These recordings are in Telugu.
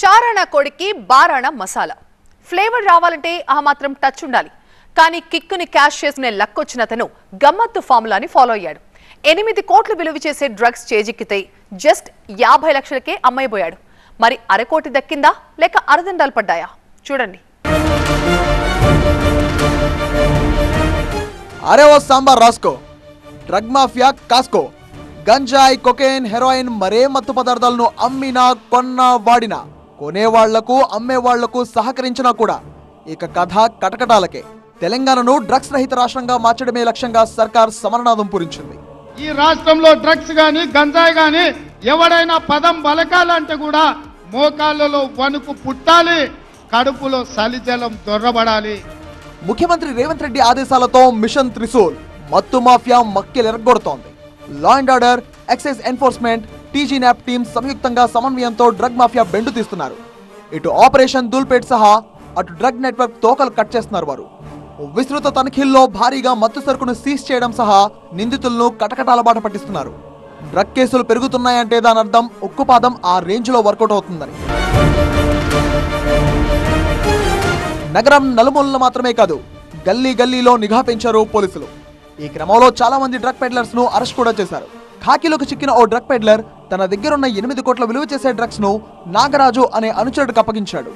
చారాణ కోడికి బారాణ మసాలా. ఫ్లేవర్ రావాలంటే ఆ మాత్రం టచ్ ఉండాలి. కానీ కిక్కుని క్యాష్ చేసుకునే లక్కొచ్చిన అతను గమ్మత్తు ఫార్ములాని ఫాలో అయ్యాడు. ఎనిమిది కోట్లు విలువ చేసే డ్రగ్స్ చేజిక్కితే జస్ట్ యాభై లక్షలకే అమ్మైపోయాడు మరి అరకోటి దక్కిందా? లేక అరదండాలు పడ్డాయా? చూడండి. అరే ఓ సాంబార్ రాసుకో. డ్రగ్ మాఫియా కాస్కో. గంజాయి కొకేన్ హెరోయిన్ మరే మత్తు పదార్థాలను అమ్మినా కొన్నా వాడినా. కొనేవాళ్ళకు అమ్మేవాళ్ళకు సహకరించినా కూడా ఇక కథ కటకటాలకే. తెలంగాణను డ్రగ్స్ రహిత రాష్ట్రంగా మార్చడమే లక్ష్యంగా సర్కార్ సమరనాదం పూరించింది. ఈ రాష్ట్రంలో డ్రగ్స్ గాని గంజాయి గాని ఎవడైనా పదం బలకాలంటే కూడా మోకాళ్ళలో వణుకు పుట్టాలి కడుపులో సలిజలం దొర్రబడాలి. ముఖ్యమంత్రి రేవంత్ రెడ్డి ఆదేశాలతో మిషన్ త్రిశూల్ మత్తు mafia మక్కిలెరగొడుతోంది. Law and order excise enforcement TG nap team సంయుక్తంగా సమన్వయంతో డ్రగ్ మాఫియా బెండు తీస్తున్నారు. ఇటు ఆపరేషన్ దూల్పేట్ సహా అటు డ్రగ్ నెట్వర్క్ తోకలు కట్ చేస్తున్నారు వారు. విస్తృత తనిఖీల్లో భారీగా మత్తు సరుకును సీజ్ చేయడం సహా నిందితులను కటకటాల బాట పట్టిస్తున్నారు. డ్రగ్ కేసులు పెరుగుతున్నాయంటే దాని అర్థం ఉక్కుపాదం ఆ రేంజ్లో వర్కౌట్ అవుతుందని. నగరం నలుమూలలు మాత్రమే కాదు గల్లీ గల్లీలో నిఘా పెంచారు పోలీసులు. ఈ క్రమంలో చాలా మంది డ్రగ్ పెడ్లర్స్ను అరెస్ట్ కూడా చేశారు. ఖాకీలోకి చిక్కిన ఓ డ్రగ్ పెడ్లర్ తన దగ్గరున్న ఎనిమిది కోట్ల విలువ చేసే డ్రగ్స్ను నాగరాజు అనే అనుచరుడికి అప్పగించాడు.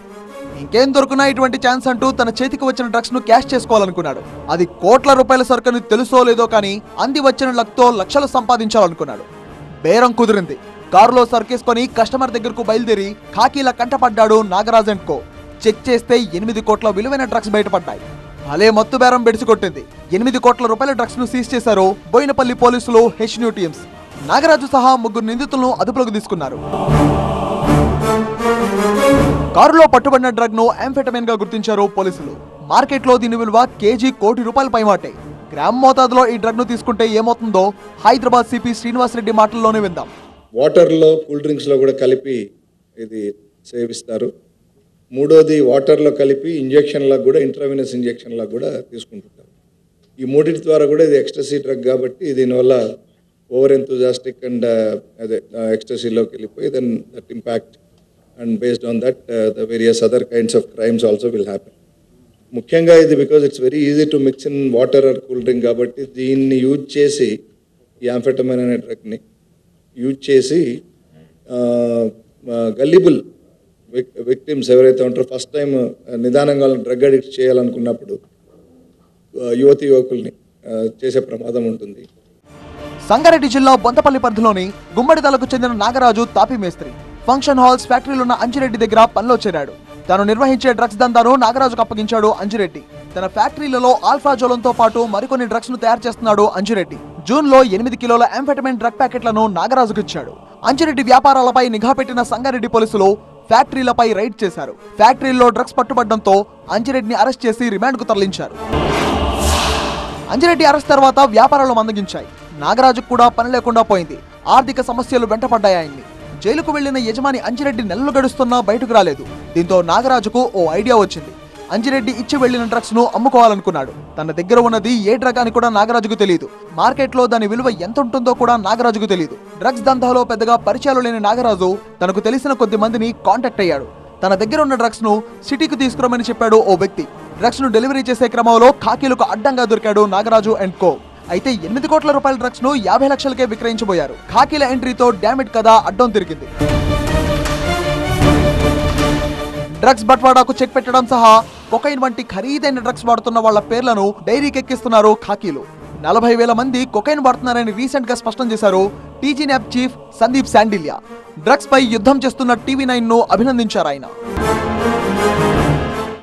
ఇంకేం దొరుకునా ఇటువంటి ఛాన్స్ అంటూ తన చేతికి వచ్చిన డ్రగ్స్ను క్యాష్ చేసుకోవాలనుకున్నాడు. అది కోట్ల రూపాయల సరుకుని తెలుసో లేదో కానీ అంది వచ్చిన లక్తో లక్షలు సంపాదించాలనుకున్నాడు. బేరం కుదిరింది. కారులో సరుకేసుకొని కస్టమర్ దగ్గరకు బయలుదేరి ఖాకీల కంటపడ్డాడు నాగరాజ్ అండ్ కో. చెక్ చేస్తే ఎనిమిది కోట్ల విలువైన డ్రగ్స్ బయటపడ్డాయి. భలే మత్తు బేరం బెడిసికొట్టింది ఎనిమిది కోట్ల రూపాయల డ్రగ్స్ను సీజ్ చేశారు బోయినపల్లి పోలీసులు హెచ్ న్యూ టీమ్స్ నాగరాజు సహా ముగ్గురు నిందితులను అదుపులోకి తీసుకున్నారు. కారులో పట్టుబడిన డ్రగ్ను ఎంఫెటమైన్గా గుర్తించారు పోలీసులు. మార్కెట్లో దీని విలువ కేజీ కోటి రూపాయల పైమాటే. గ్రామ్ మోతాదులో ఈ డ్రగ్ను తీసుకుంటే ఏమవుతుందో హైదరాబాద్ సిపి శ్రీనివాస్ రెడ్డి మాటల్లోనే విందాం. వాటర్లో కూల్ డ్రింక్స్లో కూడా కలిపి ఇది సేవిస్తారు. మూడోది వాటర్లో కలిపి ఇంజెక్షన్లకు కూడా ఇంట్రావినస్ ఇంజెక్షన్లకు కూడా తీసుకుంటుంటారు. ఈ మూడింటి ద్వారా కూడా ఇది ఎక్స్ట్రసీ డ్రగ్ కాబట్టి దీనివల్ల ఓవర్ ఎంతూజాస్టిక్ అండ్ అదే ఎక్స్టసీలోకి వెళ్ళిపోయి then that impact and based on that the various other kinds of crimes also will happen ముఖ్యంగా ఇది because it's very easy to mix in water or cool drink కాబట్టి దీన్ని యూజ్ చేసి ఈ యాంఫెటమైన్ అనే డ్రగ్ని యూజ్ చేసి గల్లిబుల్ విక్టిమ్స్ ఎవరైతే ఉంటారో ఫస్ట్ టైం నిదానంగా డ్రగ్ అడిక్ట్ చేయాలనుకున్నప్పుడు యువతి యువకుల్ని చేసే ప్రమాదం ఉంటుంది. సంగారెడ్డి జిల్లా బొంతపల్లి పరిధిలోని గుమ్మడిదలకు చెందిన నాగరాజు తాపీ మేస్త్రి. ఫంక్షన్ హాల్స్ ఫ్యాక్టరీలున్న అంజిరెడ్డి దగ్గర పనిలో చేరాడు. తాను నిర్వహించే డ్రగ్స్ దందాను నాగరాజుకు అప్పగించాడు అంజిరెడ్డి. తన ఫ్యాక్టరీలలో ఆల్ఫా జోలంతో పాటు మరికొన్ని డ్రగ్స్ను తయారు చేస్తున్నాడు అంజిరెడ్డి. జూన్లో ఎనిమిది కిలోల ఎంఫెటమైన్ డ్రగ్ ప్యాకెట్లను నాగరాజుకు ఇచ్చాడు. అంజిరెడ్డి వ్యాపారాలపై నిఘా పెట్టిన సంగారెడ్డి పోలీసులు ఫ్యాక్టరీలపై రైడ్ చేశారు. ఫ్యాక్టరీల్లో డ్రగ్స్ పట్టుబడడంతో అంజిరెడ్డిని అరెస్ట్ చేసి రిమాండ్కు తరలించారు. అంజిరెడ్డి అరెస్ట్ తర్వాత వ్యాపారాలు మందగించాయి. నాగరాజుకు కూడా పని లేకుండా పోయింది. ఆర్థిక సమస్యలు వెంటపడ్డాయని జైలుకు వెళ్ళిన యజమాని అంజిరెడ్డి నెలలు గడుస్తున్నా బయటకు రాలేదు. దీంతో నాగరాజుకు ఓ ఐడియా వచ్చింది. అంజిరెడ్డి ఇచ్చి వెళ్ళిన డ్రగ్స్ను అమ్ముకోవాలనుకున్నాడు. తన దగ్గర ఉన్నది ఏ డ్రగ్ అని కూడా నాగరాజుకు తెలియదు. మార్కెట్లో దాని విలువ ఎంత ఉంటుందో కూడా నాగరాజుకు తెలియదు. డ్రగ్స్ దందాలో పెద్దగా పరిచయాలు లేని నాగరాజు తనకు తెలిసిన కొద్ది మందిని కాంటాక్ట్ అయ్యాడు. తన దగ్గర ఉన్న డ్రగ్స్ను సిటీకి తీసుకురమని చెప్పాడు ఓ వ్యక్తి. డ్రగ్స్ను డెలివరీ చేసే క్రమంలో ఖాకీలకు అడ్డంగా దొరికాడు నాగరాజు అండ్ కో. అయితే ఎనిమిది కోట్ల రూపాయల డ్రగ్స్ను యాభై లక్షలకే విక్రయించబోయారు. ఖాకీల ఎంట్రీతో డామిట్ కథ అడ్డం తిరిగింది. డ్రగ్స్ బట్వాడాకు చెక్ పెట్టడం సహా కొకైన్ వంటి ఖరీదైన డ్రగ్స్ వాడుతున్న వాళ్ళ పేర్లను డైరీకెక్కిస్తున్నారు ఖాకీలు. నలభై వేల మంది కొకైన్ వాడుతున్నారని రీసెంట్గా స్పష్టం చేశారు TG nap chief Sandeep Sandilya. Drugs పై యుద్ధం చేస్తున్న టీవీ నైన్ను అభినందించారు ఆయన.